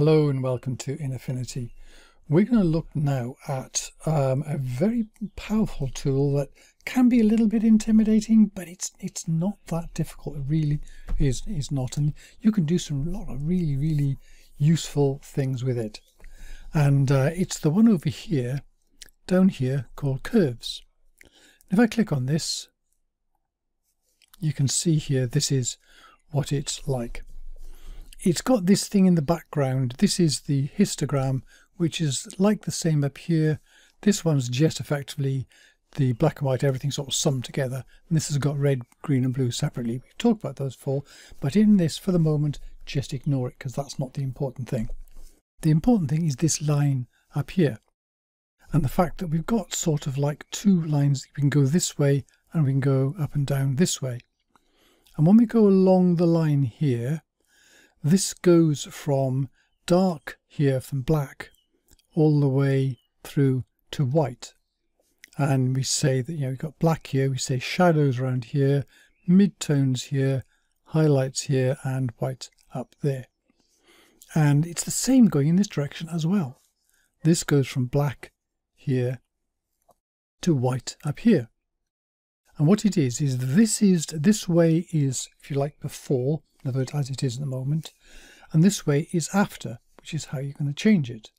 Hello and welcome to InAffinity. We're going to look now at um, a very powerful tool that can be a little bit intimidating, but it's it's not that difficult. It really is is not, and you can do some lot of really really useful things with it. And uh, it's the one over here, down here, called Curves. If I click on this, you can see here this is what it's like it's got this thing in the background. This is the histogram, which is like the same up here. This one's just effectively the black and white, everything sort of summed together. And this has got red, green and blue separately. We've talked about those four, but in this, for the moment, just ignore it because that's not the important thing. The important thing is this line up here. And the fact that we've got sort of like two lines, we can go this way and we can go up and down this way. And when we go along the line here, this goes from dark here from black all the way through to white. And we say that, you know, we've got black here, we say shadows around here, midtones here, highlights here, and white up there. And it's the same going in this direction as well. This goes from black here to white up here. And what it is, is this is, this way is, if you like, before, in other words, as it is at the moment. And this way is after, which is how you're going to change it.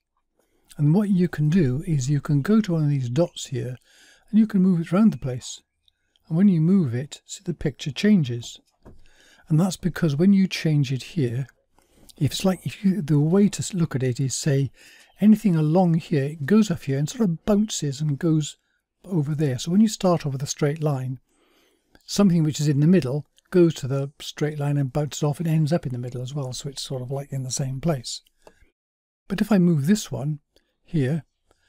And what you can do is you can go to one of these dots here and you can move it around the place. And when you move it, see the picture changes. And that's because when you change it here, if it's like if you the way to look at it is say anything along here, it goes up here and sort of bounces and goes over there. So when you start off with a straight line, something which is in the middle goes to the straight line and bounces off, it ends up in the middle as well, so it's sort of like in the same place. But if I move this one here,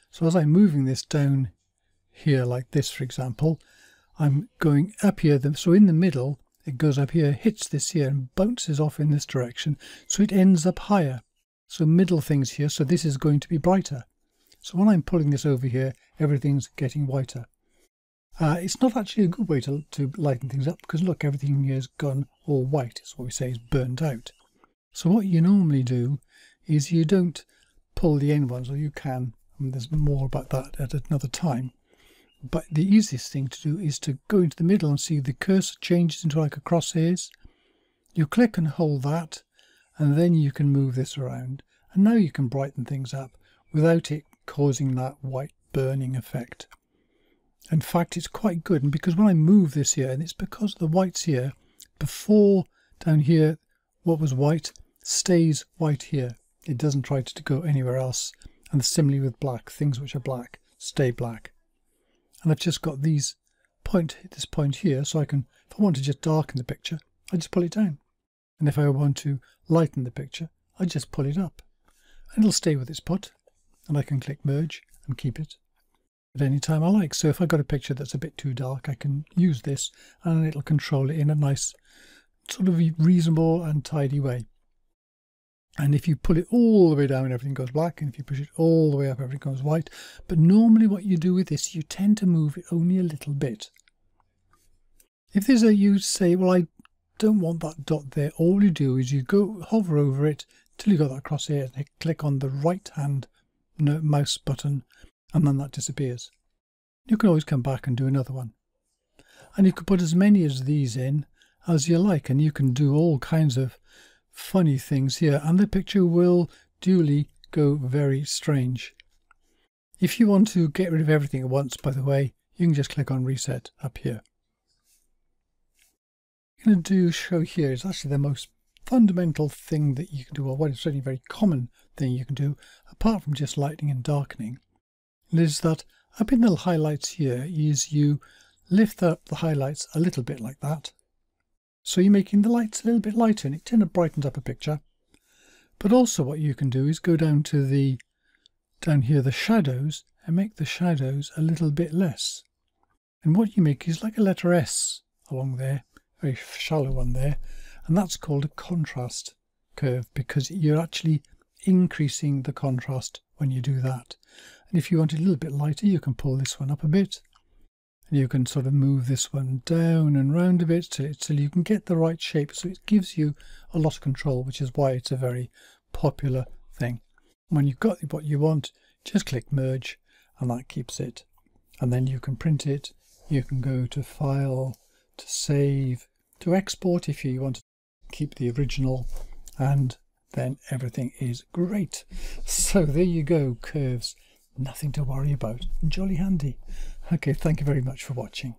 so as I'm moving this down here like this, for example, I'm going up here, so in the middle, it goes up here, hits this here and bounces off in this direction, so it ends up higher. So middle things here, so this is going to be brighter. So when I'm pulling this over here, everything's getting whiter. Uh, it's not actually a good way to, to lighten things up because look, everything has gone all white. It's what we say is burnt out. So what you normally do is you don't pull the end ones, or you can, and there's more about that at another time. But the easiest thing to do is to go into the middle and see the cursor changes into like a crosshairs. You click and hold that, and then you can move this around. And now you can brighten things up without it causing that white burning effect. In fact, it's quite good. And because when I move this here, and it's because the white's here, before down here, what was white stays white here. It doesn't try to go anywhere else. And similarly with black, things which are black stay black. And I've just got these point, this point here, so I can, if I want to just darken the picture, I just pull it down. And if I want to lighten the picture, I just pull it up. And it'll stay with its put. And I can click merge and keep it at any time I like. So if I've got a picture that's a bit too dark, I can use this and it'll control it in a nice sort of reasonable and tidy way. And if you pull it all the way down, everything goes black. And if you push it all the way up, everything goes white. But normally what you do with this, you tend to move it only a little bit. If there's a, you say, well, I don't want that dot there. All you do is you go hover over it till you got that crosshair and click on the right hand mouse button and then that disappears. You can always come back and do another one. And you can put as many as these in as you like and you can do all kinds of funny things here and the picture will duly go very strange. If you want to get rid of everything at once, by the way, you can just click on reset up here. I'm going to do show here is actually the most fundamental thing that you can do, or what is certainly a very common thing you can do, apart from just lightening and darkening is that up in the highlights here is you lift up the highlights a little bit like that. So you're making the lights a little bit lighter and it kind of brightens up a picture. But also what you can do is go down to the, down here, the shadows and make the shadows a little bit less. And what you make is like a letter S along there, very shallow one there. And that's called a contrast curve because you're actually increasing the contrast when you do that. And if you want it a little bit lighter, you can pull this one up a bit. And you can sort of move this one down and round a bit till, till you can get the right shape. So it gives you a lot of control, which is why it's a very popular thing. When you've got what you want, just click merge and that keeps it. And then you can print it. You can go to file, to save, to export if you want to keep the original and then everything is great. So there you go, curves. Nothing to worry about. Jolly handy. Okay, thank you very much for watching.